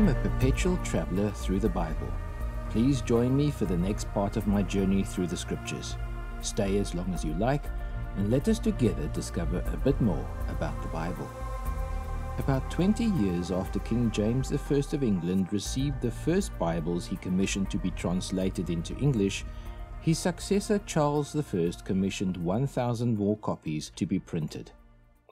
am a perpetual traveler through the Bible. Please join me for the next part of my journey through the scriptures. Stay as long as you like, and let us together discover a bit more about the Bible. About 20 years after King James I of England received the first Bibles he commissioned to be translated into English, his successor Charles I commissioned 1,000 more copies to be printed.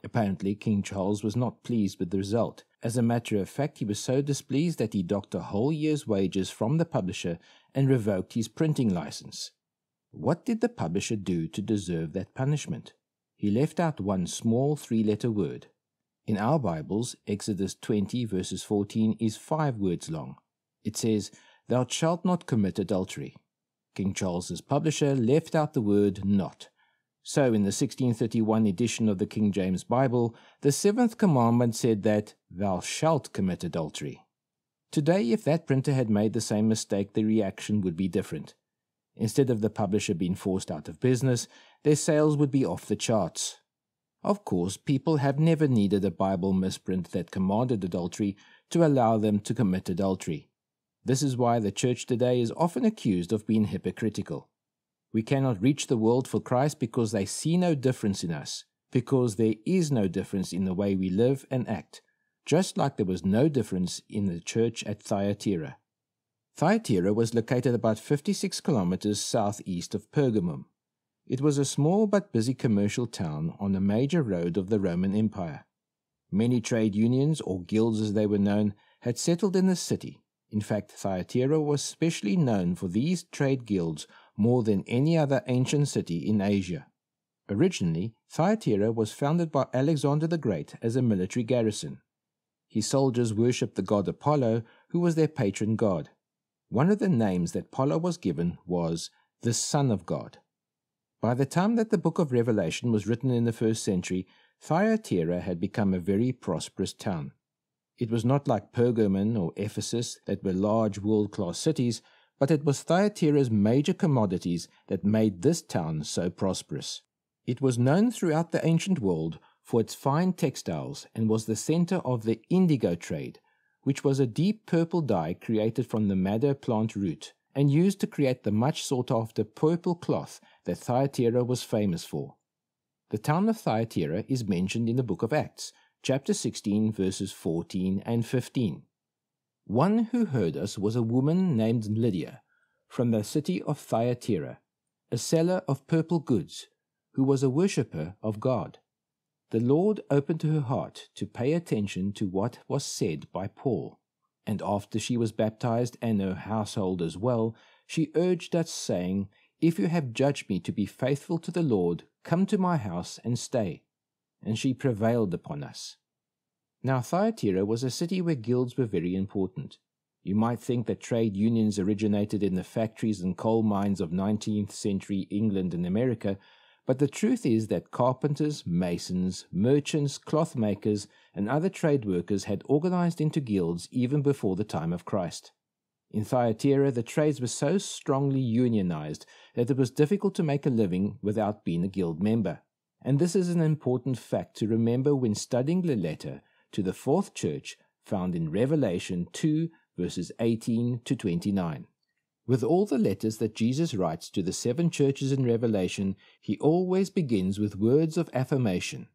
Apparently, King Charles was not pleased with the result. As a matter of fact, he was so displeased that he docked a whole year's wages from the publisher and revoked his printing license. What did the publisher do to deserve that punishment? He left out one small three letter word. In our Bibles, Exodus 20 verses 14 is five words long. It says, Thou shalt not commit adultery. King Charles's publisher left out the word not. So in the 1631 edition of the King James Bible, the seventh commandment said that thou shalt commit adultery. Today, if that printer had made the same mistake, the reaction would be different. Instead of the publisher being forced out of business, their sales would be off the charts. Of course, people have never needed a Bible misprint that commanded adultery to allow them to commit adultery. This is why the church today is often accused of being hypocritical. We cannot reach the world for Christ because they see no difference in us, because there is no difference in the way we live and act, just like there was no difference in the church at Thyatira. Thyatira was located about 56 kilometers southeast of Pergamum. It was a small but busy commercial town on a major road of the Roman Empire. Many trade unions, or guilds as they were known, had settled in the city. In fact, Thyatira was specially known for these trade guilds more than any other ancient city in Asia. Originally, Thyatira was founded by Alexander the Great as a military garrison. His soldiers worshipped the god Apollo, who was their patron god. One of the names that Apollo was given was the Son of God. By the time that the book of Revelation was written in the first century, Thyatira had become a very prosperous town. It was not like Pergamon or Ephesus that were large world class cities, but it was Thyatira's major commodities that made this town so prosperous. It was known throughout the ancient world for its fine textiles and was the center of the indigo trade, which was a deep purple dye created from the madder plant root and used to create the much sought after purple cloth that Thyatira was famous for. The town of Thyatira is mentioned in the book of Acts, chapter 16, verses 14 and 15. One who heard us was a woman named Lydia, from the city of Thyatira, a seller of purple goods, who was a worshipper of God. The Lord opened her heart to pay attention to what was said by Paul and after she was baptized and her household as well, she urged us, saying, If you have judged me to be faithful to the Lord, come to my house and stay. And she prevailed upon us. Now Thyatira was a city where guilds were very important. You might think that trade unions originated in the factories and coal mines of 19th century England and America, but the truth is that carpenters, masons, merchants, cloth makers, and other trade workers had organized into guilds even before the time of Christ. In Thyatira, the trades were so strongly unionized that it was difficult to make a living without being a guild member. And this is an important fact to remember when studying the letter to the fourth church found in Revelation 2, verses 18 to 29. With all the letters that Jesus writes to the seven churches in Revelation, he always begins with words of affirmation.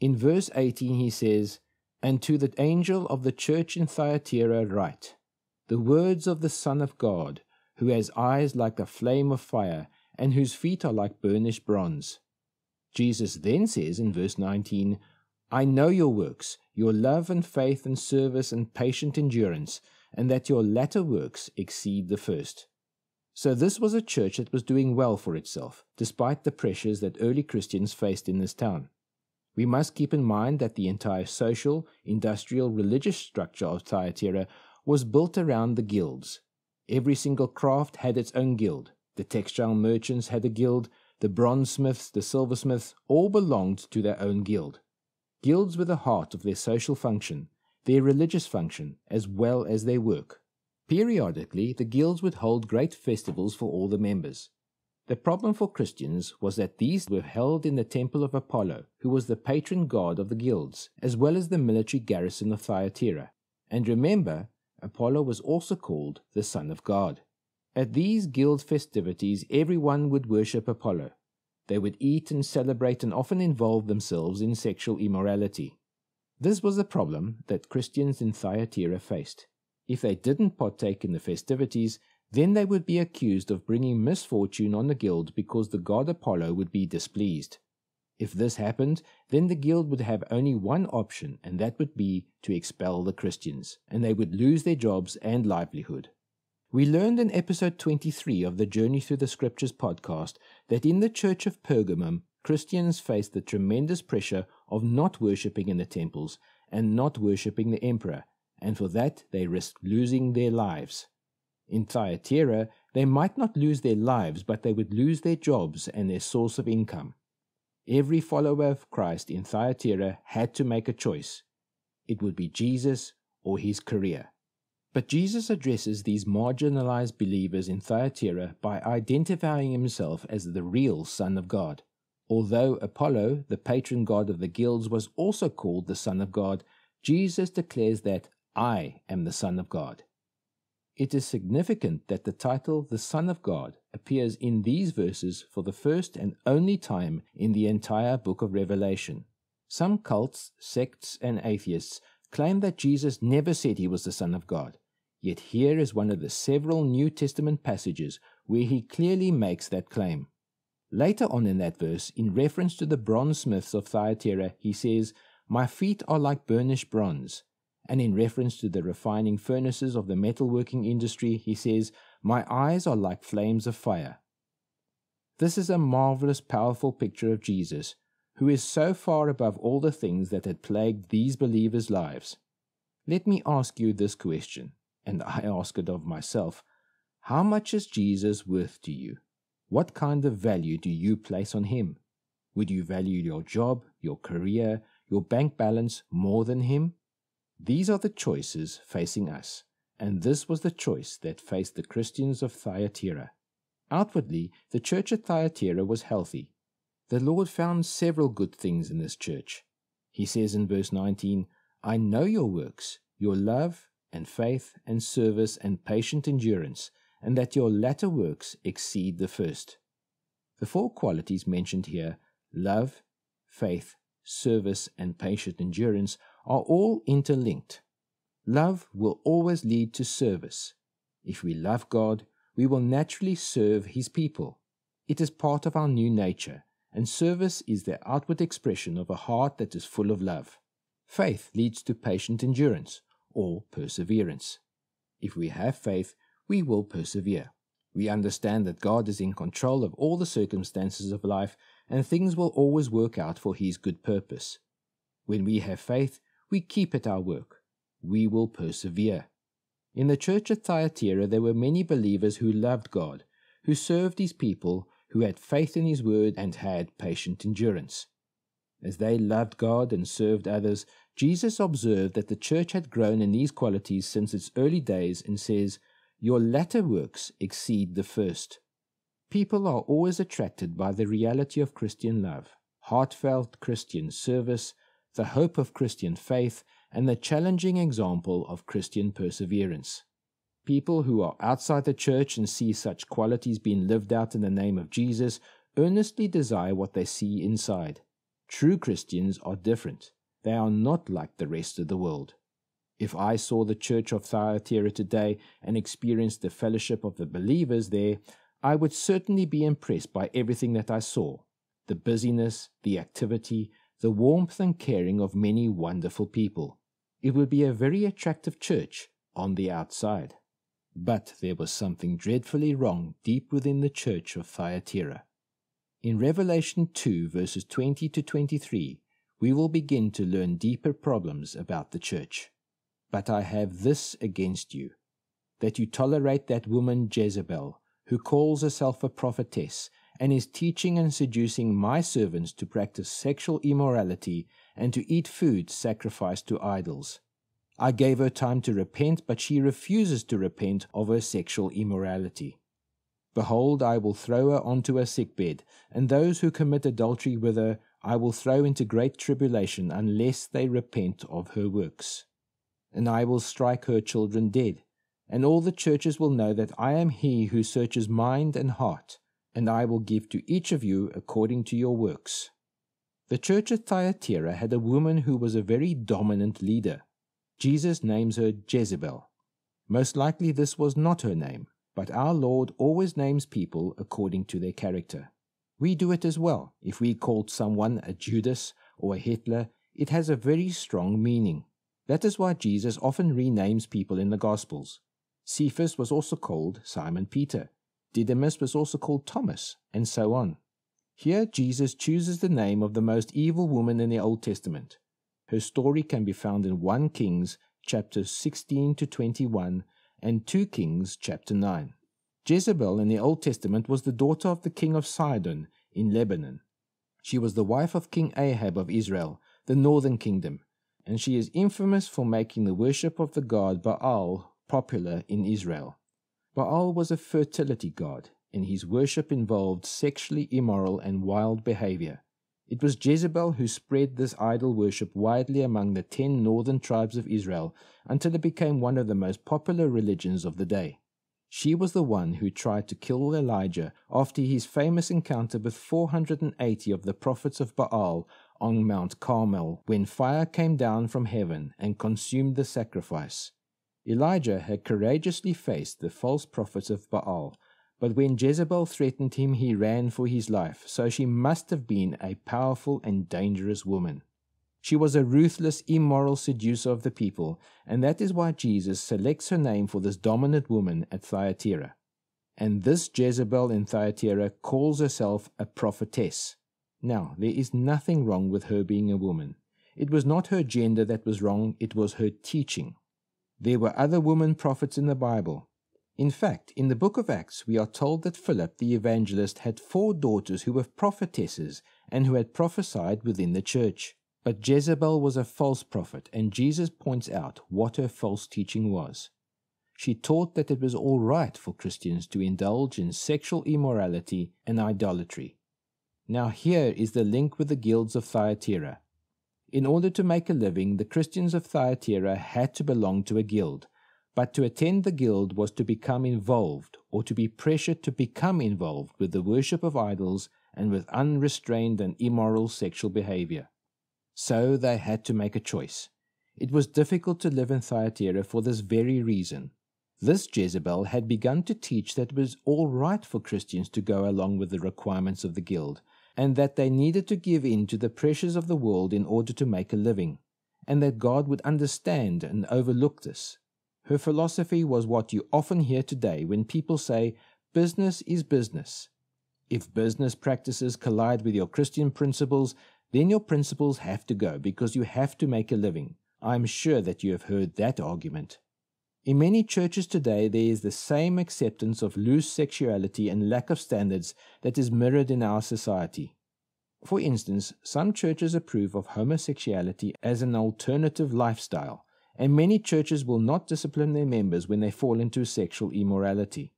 In verse 18, he says, And to the angel of the church in Thyatira write, The words of the Son of God, who has eyes like a flame of fire, and whose feet are like burnished bronze. Jesus then says in verse 19, I know your works, your love and faith and service and patient endurance and that your latter works exceed the first. So this was a church that was doing well for itself, despite the pressures that early Christians faced in this town. We must keep in mind that the entire social, industrial, religious structure of Thyatira was built around the guilds. Every single craft had its own guild. The textile merchants had a guild, the bronzesmiths, the silversmiths, all belonged to their own guild. Guilds were the heart of their social function, their religious function, as well as their work. Periodically, the guilds would hold great festivals for all the members. The problem for Christians was that these were held in the temple of Apollo, who was the patron god of the guilds, as well as the military garrison of Thyatira. And remember, Apollo was also called the Son of God. At these guild festivities, everyone would worship Apollo. They would eat and celebrate and often involve themselves in sexual immorality. This was a problem that Christians in Thyatira faced. If they didn't partake in the festivities, then they would be accused of bringing misfortune on the guild because the god Apollo would be displeased. If this happened, then the guild would have only one option, and that would be to expel the Christians, and they would lose their jobs and livelihood. We learned in episode 23 of the Journey Through the Scriptures podcast that in the church of Pergamum, Christians faced the tremendous pressure of not worshipping in the temples and not worshipping the emperor, and for that they risked losing their lives. In Thyatira, they might not lose their lives, but they would lose their jobs and their source of income. Every follower of Christ in Thyatira had to make a choice. It would be Jesus or his career. But Jesus addresses these marginalized believers in Thyatira by identifying himself as the real Son of God. Although Apollo, the patron god of the guilds, was also called the Son of God, Jesus declares that I am the Son of God. It is significant that the title, the Son of God, appears in these verses for the first and only time in the entire book of Revelation. Some cults, sects, and atheists claim that Jesus never said he was the Son of God. Yet here is one of the several New Testament passages where he clearly makes that claim. Later on in that verse, in reference to the bronze smiths of Thyatira, he says, My feet are like burnished bronze. And in reference to the refining furnaces of the metalworking industry, he says, My eyes are like flames of fire. This is a marvelous, powerful picture of Jesus, who is so far above all the things that had plagued these believers' lives. Let me ask you this question and I ask it of myself how much is Jesus worth to you? What kind of value do you place on him? Would you value your job, your career, your bank balance more than him? These are the choices facing us, and this was the choice that faced the Christians of Thyatira. Outwardly, the church at Thyatira was healthy. The Lord found several good things in this church. He says in verse 19, I know your works, your love, and faith and service and patient endurance, and that your latter works exceed the first. The four qualities mentioned here love, faith, service, and patient endurance are all interlinked. Love will always lead to service. If we love God, we will naturally serve His people. It is part of our new nature, and service is the outward expression of a heart that is full of love. Faith leads to patient endurance, or perseverance. If we have faith, we will persevere. We understand that God is in control of all the circumstances of life and things will always work out for His good purpose. When we have faith, we keep at our work. We will persevere. In the church at Thyatira, there were many believers who loved God, who served His people, who had faith in His word, and had patient endurance. As they loved God and served others, Jesus observed that the church had grown in these qualities since its early days and says, Your latter works exceed the first. People are always attracted by the reality of Christian love, heartfelt Christian service, the hope of Christian faith, and the challenging example of Christian perseverance. People who are outside the church and see such qualities being lived out in the name of Jesus earnestly desire what they see inside. True Christians are different. They are not like the rest of the world. If I saw the church of Thyatira today and experienced the fellowship of the believers there, I would certainly be impressed by everything that I saw the busyness, the activity, the warmth and caring of many wonderful people. It would be a very attractive church on the outside. But there was something dreadfully wrong deep within the church of Thyatira. In Revelation 2, verses 20 to 23, we will begin to learn deeper problems about the church. But I have this against you that you tolerate that woman Jezebel, who calls herself a prophetess, and is teaching and seducing my servants to practice sexual immorality and to eat food sacrificed to idols. I gave her time to repent, but she refuses to repent of her sexual immorality. Behold, I will throw her onto a sick bed, and those who commit adultery with her I will throw into great tribulation unless they repent of her works. and I will strike her children dead. And all the churches will know that I am he who searches mind and heart, and I will give to each of you according to your works. The church at Thyatira had a woman who was a very dominant leader. Jesus names her Jezebel. Most likely this was not her name, but our Lord always names people according to their character. We do it as well. If we called someone a Judas or a Hitler, it has a very strong meaning. That is why Jesus often renames people in the Gospels. Cephas was also called Simon Peter. Didymus was also called Thomas, and so on. Here, Jesus chooses the name of the most evil woman in the Old Testament. Her story can be found in 1 Kings chapters 16 to 21 and 2 Kings chapter 9. Jezebel in the Old Testament was the daughter of the king of Sidon in Lebanon. She was the wife of King Ahab of Israel, the northern kingdom, and she is infamous for making the worship of the god Baal popular in Israel. Baal was a fertility god, and his worship involved sexually immoral and wild behavior. It was Jezebel who spread this idol worship widely among the ten northern tribes of Israel until it became one of the most popular religions of the day. She was the one who tried to kill Elijah after his famous encounter with 480 of the prophets of Baal on Mount Carmel when fire came down from heaven and consumed the sacrifice. Elijah had courageously faced the false prophets of Baal, but when Jezebel threatened him, he ran for his life, so she must have been a powerful and dangerous woman. She was a ruthless, immoral seducer of the people, and that is why Jesus selects her name for this dominant woman at Thyatira. And this Jezebel in Thyatira calls herself a prophetess. Now, there is nothing wrong with her being a woman. It was not her gender that was wrong, it was her teaching. There were other women prophets in the Bible. In fact, in the book of Acts, we are told that Philip the evangelist had four daughters who were prophetesses and who had prophesied within the church. But Jezebel was a false prophet, and Jesus points out what her false teaching was. She taught that it was all right for Christians to indulge in sexual immorality and idolatry. Now, here is the link with the guilds of Thyatira. In order to make a living, the Christians of Thyatira had to belong to a guild, but to attend the guild was to become involved or to be pressured to become involved with the worship of idols and with unrestrained and immoral sexual behavior. So they had to make a choice. It was difficult to live in Thyatira for this very reason. This Jezebel had begun to teach that it was all right for Christians to go along with the requirements of the guild, and that they needed to give in to the pressures of the world in order to make a living, and that God would understand and overlook this. Her philosophy was what you often hear today when people say, business is business. If business practices collide with your Christian principles, then your principles have to go because you have to make a living. I am sure that you have heard that argument. In many churches today, there is the same acceptance of loose sexuality and lack of standards that is mirrored in our society. For instance, some churches approve of homosexuality as an alternative lifestyle, and many churches will not discipline their members when they fall into sexual immorality.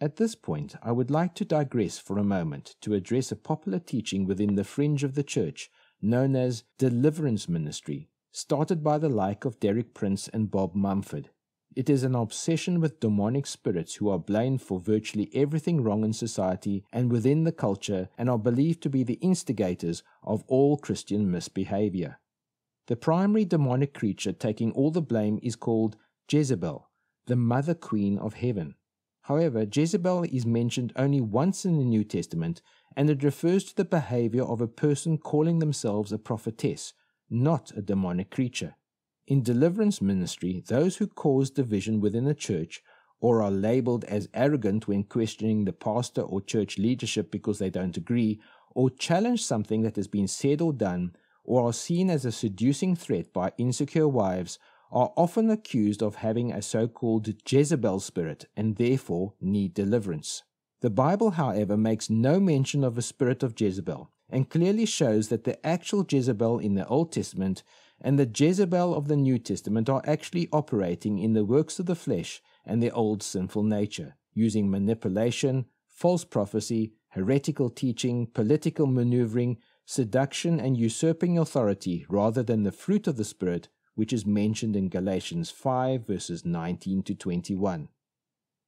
At this point, I would like to digress for a moment to address a popular teaching within the fringe of the church known as deliverance ministry, started by the like of Derek Prince and Bob Mumford. It is an obsession with demonic spirits who are blamed for virtually everything wrong in society and within the culture and are believed to be the instigators of all Christian misbehavior. The primary demonic creature taking all the blame is called Jezebel, the mother queen of heaven. However, Jezebel is mentioned only once in the New Testament, and it refers to the behavior of a person calling themselves a prophetess, not a demonic creature. In deliverance ministry, those who cause division within a church or are labeled as arrogant when questioning the pastor or church leadership because they don't agree, or challenge something that has been said or done, or are seen as a seducing threat by insecure wives, are often accused of having a so called Jezebel spirit and therefore need deliverance. The Bible, however, makes no mention of a spirit of Jezebel and clearly shows that the actual Jezebel in the Old Testament and the Jezebel of the New Testament are actually operating in the works of the flesh and the old sinful nature, using manipulation, false prophecy, heretical teaching, political maneuvering, seduction, and usurping authority rather than the fruit of the Spirit, which is mentioned in Galatians 5, verses 19 to 21.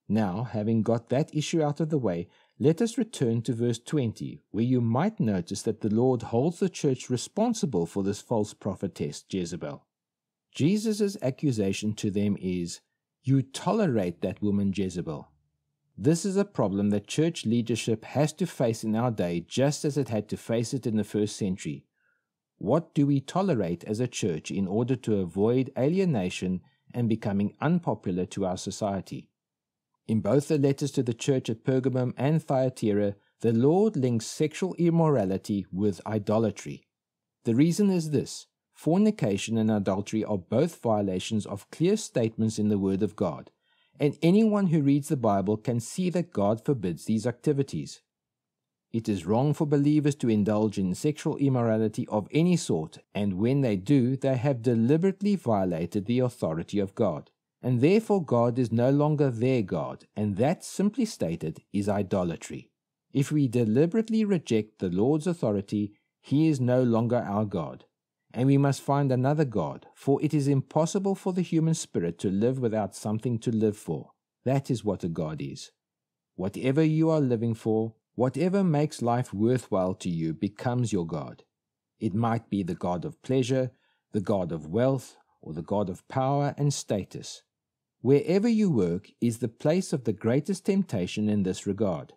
Now, having got that issue out of the way, let us return to verse 20, where you might notice that the Lord holds the church responsible for this false prophetess, Jezebel. Jesus' accusation to them is, You tolerate that woman Jezebel. This is a problem that church leadership has to face in our day, just as it had to face it in the first century. What do we tolerate as a church in order to avoid alienation and becoming unpopular to our society? In both the letters to the church at Pergamum and Thyatira, the Lord links sexual immorality with idolatry. The reason is this fornication and adultery are both violations of clear statements in the Word of God, and anyone who reads the Bible can see that God forbids these activities. It is wrong for believers to indulge in sexual immorality of any sort, and when they do, they have deliberately violated the authority of God and therefore God is no longer their God, and that, simply stated, is idolatry. If we deliberately reject the Lord's authority, He is no longer our God, and we must find another God, for it is impossible for the human spirit to live without something to live for. That is what a God is. Whatever you are living for, whatever makes life worthwhile to you, becomes your God. It might be the God of pleasure, the God of wealth, or the God of power and status. Wherever you work is the place of the greatest temptation in this regard.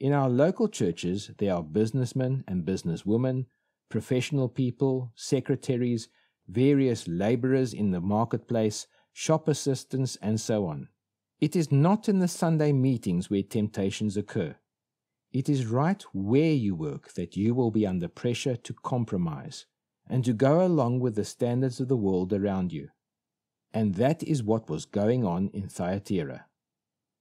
In our local churches, there are businessmen and businesswomen, professional people, secretaries, various laborers in the marketplace, shop assistants, and so on. It is not in the Sunday meetings where temptations occur. It is right where you work that you will be under pressure to compromise and to go along with the standards of the world around you and that is what was going on in Thyatira.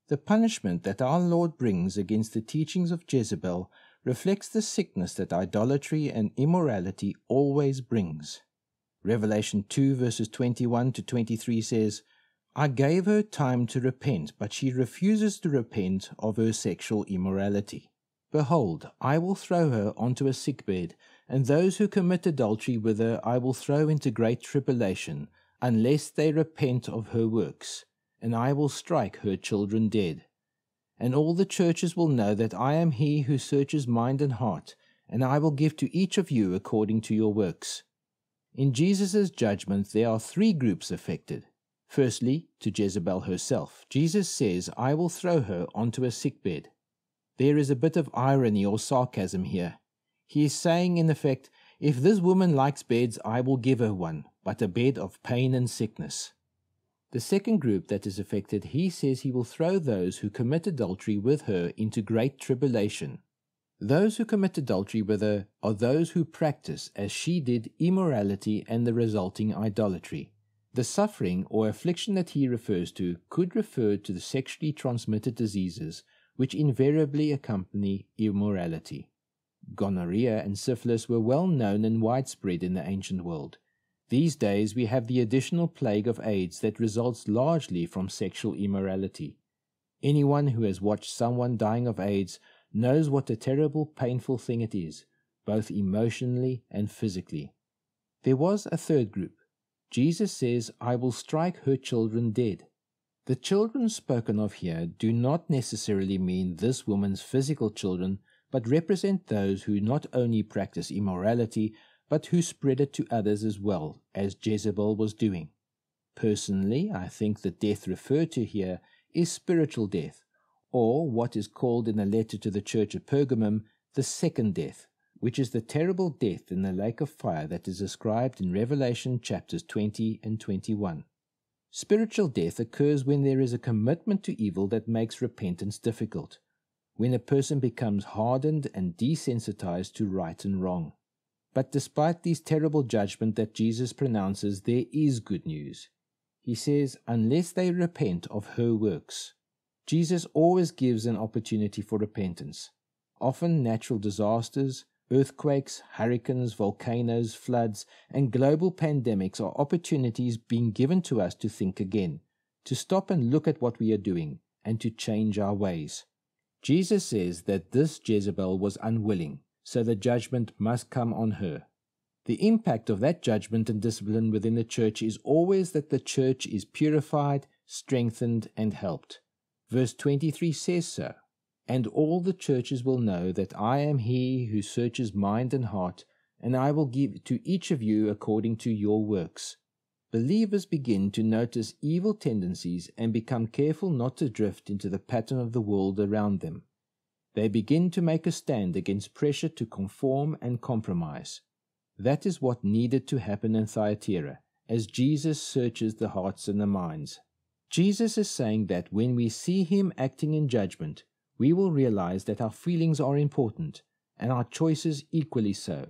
The punishment that our Lord brings against the teachings of Jezebel reflects the sickness that idolatry and immorality always brings. Revelation 2 verses 21 to 23 says, I gave her time to repent, but she refuses to repent of her sexual immorality. Behold, I will throw her onto a sickbed, and those who commit adultery with her I will throw into great tribulation, unless they repent of her works, and I will strike her children dead. And all the churches will know that I am he who searches mind and heart, and I will give to each of you according to your works. In Jesus' judgment, there are three groups affected. Firstly, to Jezebel herself, Jesus says, I will throw her onto a sickbed. There is a bit of irony or sarcasm here. He is saying, in effect, if this woman likes beds, I will give her one, but a bed of pain and sickness. The second group that is affected, he says he will throw those who commit adultery with her into great tribulation. Those who commit adultery with her are those who practice, as she did, immorality and the resulting idolatry. The suffering or affliction that he refers to could refer to the sexually transmitted diseases which invariably accompany immorality. Gonorrhea and syphilis were well known and widespread in the ancient world. These days we have the additional plague of AIDS that results largely from sexual immorality. Anyone who has watched someone dying of AIDS knows what a terrible, painful thing it is, both emotionally and physically. There was a third group. Jesus says, I will strike her children dead. The children spoken of here do not necessarily mean this woman's physical children, but represent those who not only practice immorality, but who spread it to others as well, as Jezebel was doing. Personally, I think the death referred to here is spiritual death, or what is called in a letter to the church of Pergamum the second death, which is the terrible death in the lake of fire that is described in Revelation chapters 20 and 21. Spiritual death occurs when there is a commitment to evil that makes repentance difficult, when a person becomes hardened and desensitized to right and wrong. But despite these terrible judgment that Jesus pronounces, there is good news. He says, unless they repent of her works. Jesus always gives an opportunity for repentance. Often natural disasters, earthquakes, hurricanes, volcanoes, floods, and global pandemics are opportunities being given to us to think again, to stop and look at what we are doing, and to change our ways. Jesus says that this Jezebel was unwilling, so the judgment must come on her. The impact of that judgment and discipline within the church is always that the church is purified, strengthened, and helped. Verse 23 says so. And all the churches will know that I am he who searches mind and heart, and I will give to each of you according to your works. Believers begin to notice evil tendencies and become careful not to drift into the pattern of the world around them. They begin to make a stand against pressure to conform and compromise. That is what needed to happen in Thyatira, as Jesus searches the hearts and the minds. Jesus is saying that when we see Him acting in judgment, we will realize that our feelings are important and our choices equally so,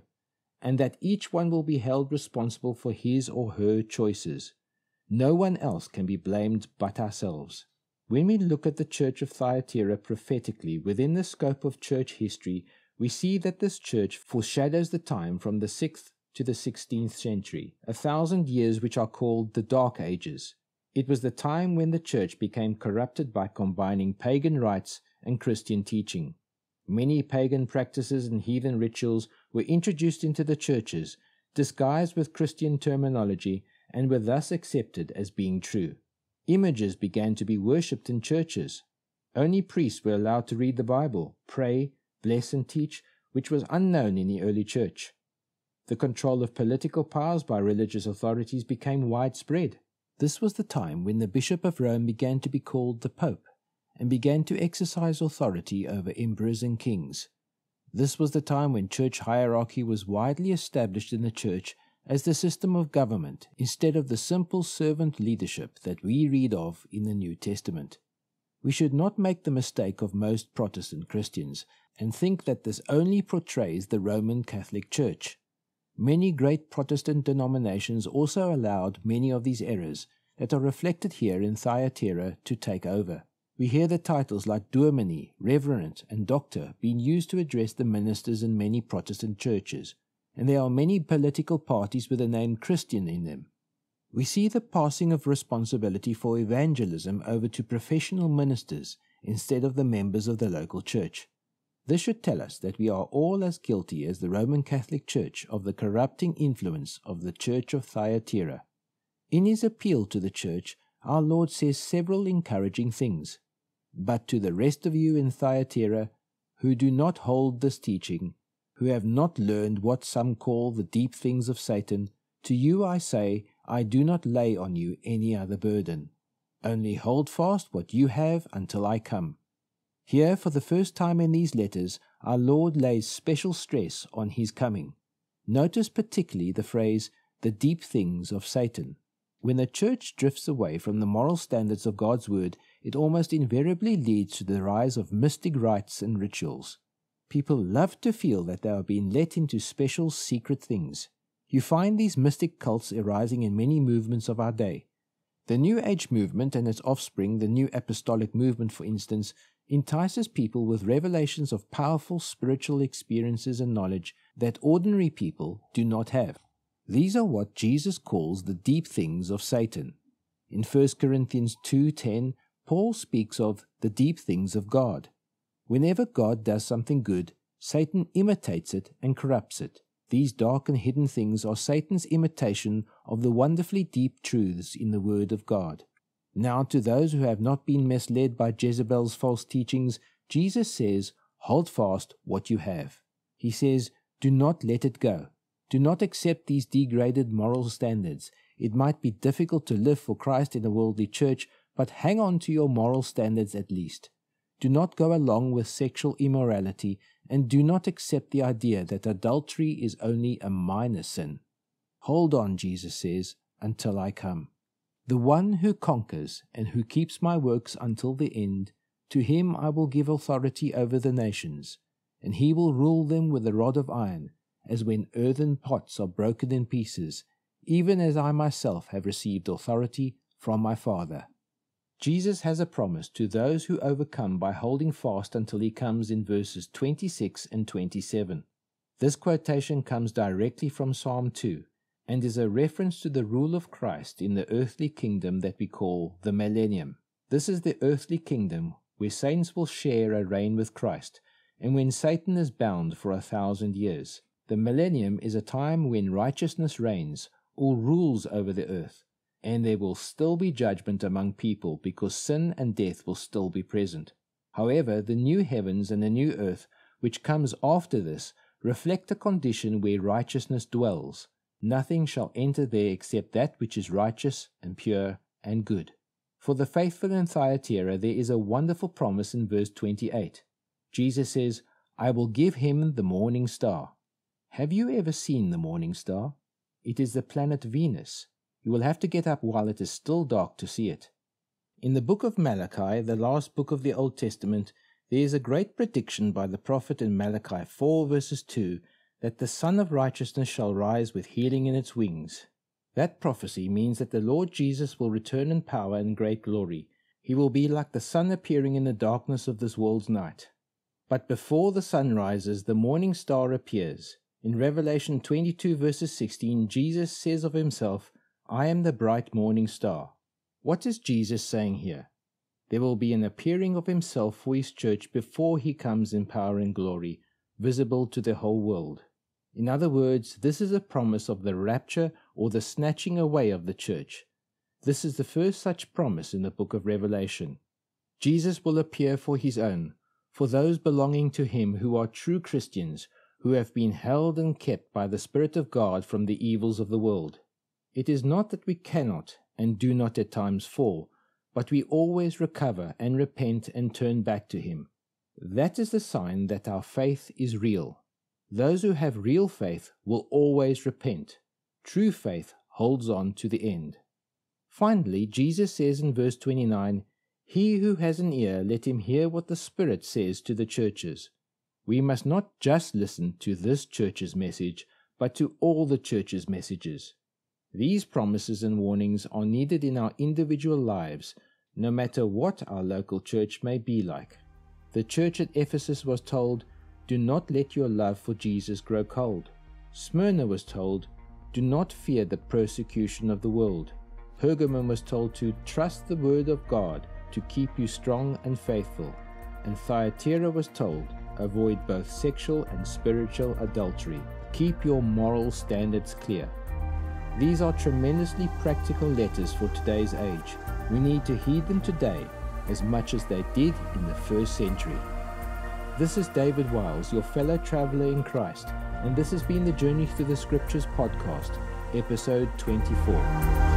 and that each one will be held responsible for his or her choices. No one else can be blamed but ourselves. When we look at the church of Thyatira prophetically within the scope of church history, we see that this church foreshadows the time from the 6th to the 16th century, a thousand years which are called the Dark Ages. It was the time when the church became corrupted by combining pagan rites and Christian teaching. Many pagan practices and heathen rituals were introduced into the churches, disguised with Christian terminology, and were thus accepted as being true. Images began to be worshipped in churches. Only priests were allowed to read the Bible, pray, bless, and teach, which was unknown in the early church. The control of political powers by religious authorities became widespread. This was the time when the Bishop of Rome began to be called the Pope and began to exercise authority over emperors and kings. This was the time when church hierarchy was widely established in the church as the system of government instead of the simple servant leadership that we read of in the New Testament. We should not make the mistake of most Protestant Christians and think that this only portrays the Roman Catholic Church. Many great Protestant denominations also allowed many of these errors that are reflected here in Thyatira to take over. We hear the titles like Dominee, Reverend, and Doctor being used to address the ministers in many Protestant churches, and there are many political parties with the name Christian in them. We see the passing of responsibility for evangelism over to professional ministers instead of the members of the local church. This should tell us that we are all as guilty as the Roman Catholic Church of the corrupting influence of the Church of Thyatira. In his appeal to the Church, our Lord says several encouraging things. But to the rest of you in Thyatira, who do not hold this teaching, who have not learned what some call the deep things of Satan, to you I say, I do not lay on you any other burden. Only hold fast what you have until I come. Here, for the first time in these letters, our Lord lays special stress on his coming. Notice particularly the phrase, the deep things of Satan. When the church drifts away from the moral standards of God's word, it almost invariably leads to the rise of mystic rites and rituals. People love to feel that they are being let into special secret things. You find these mystic cults arising in many movements of our day. The New Age movement and its offspring, the New Apostolic movement, for instance, entices people with revelations of powerful spiritual experiences and knowledge that ordinary people do not have. These are what Jesus calls the deep things of Satan. In 1 Corinthians 2:10, Paul speaks of the deep things of God. Whenever God does something good, Satan imitates it and corrupts it. These dark and hidden things are Satan's imitation of the wonderfully deep truths in the Word of God. Now, to those who have not been misled by Jezebel's false teachings, Jesus says, Hold fast what you have. He says, Do not let it go. Do not accept these degraded moral standards. It might be difficult to live for Christ in a worldly church, but hang on to your moral standards at least. Do not go along with sexual immorality, and do not accept the idea that adultery is only a minor sin. Hold on, Jesus says, until I come. The one who conquers and who keeps my works until the end, to him I will give authority over the nations, and he will rule them with a rod of iron, as when earthen pots are broken in pieces, even as I myself have received authority from my Father. Jesus has a promise to those who overcome by holding fast until he comes in verses 26 and 27. This quotation comes directly from Psalm 2 and is a reference to the rule of Christ in the earthly kingdom that we call the millennium. This is the earthly kingdom where saints will share a reign with Christ, and when Satan is bound for a thousand years. The millennium is a time when righteousness reigns or rules over the earth, and there will still be judgment among people because sin and death will still be present. However, the new heavens and the new earth, which comes after this, reflect a condition where righteousness dwells. Nothing shall enter there except that which is righteous and pure and good. For the faithful in Thyatira, there is a wonderful promise in verse 28. Jesus says, I will give him the morning star. Have you ever seen the morning star? It is the planet Venus. You will have to get up while it is still dark to see it. In the book of Malachi, the last book of the Old Testament, there is a great prediction by the prophet in Malachi 4 verses 2 that the Sun of Righteousness shall rise with healing in its wings. That prophecy means that the Lord Jesus will return in power and great glory. He will be like the sun appearing in the darkness of this world's night. But before the sun rises, the morning star appears. In Revelation 22, verses 16, Jesus says of himself, I am the bright morning star. What is Jesus saying here? There will be an appearing of himself for his church before he comes in power and glory, visible to the whole world. In other words, this is a promise of the rapture or the snatching away of the church. This is the first such promise in the book of Revelation. Jesus will appear for his own, for those belonging to him who are true Christians, who have been held and kept by the Spirit of God from the evils of the world. It is not that we cannot and do not at times fall, but we always recover and repent and turn back to Him. That is the sign that our faith is real. Those who have real faith will always repent. True faith holds on to the end. Finally, Jesus says in verse 29 He who has an ear, let him hear what the Spirit says to the churches. We must not just listen to this church's message, but to all the church's messages. These promises and warnings are needed in our individual lives, no matter what our local church may be like. The church at Ephesus was told, Do not let your love for Jesus grow cold. Smyrna was told, Do not fear the persecution of the world. Pergamum was told to trust the word of God to keep you strong and faithful. And Thyatira was told, Avoid both sexual and spiritual adultery. Keep your moral standards clear. These are tremendously practical letters for today's age. We need to heed them today as much as they did in the first century. This is David Wiles, your fellow traveler in Christ, and this has been the Journey Through the Scriptures podcast, episode 24.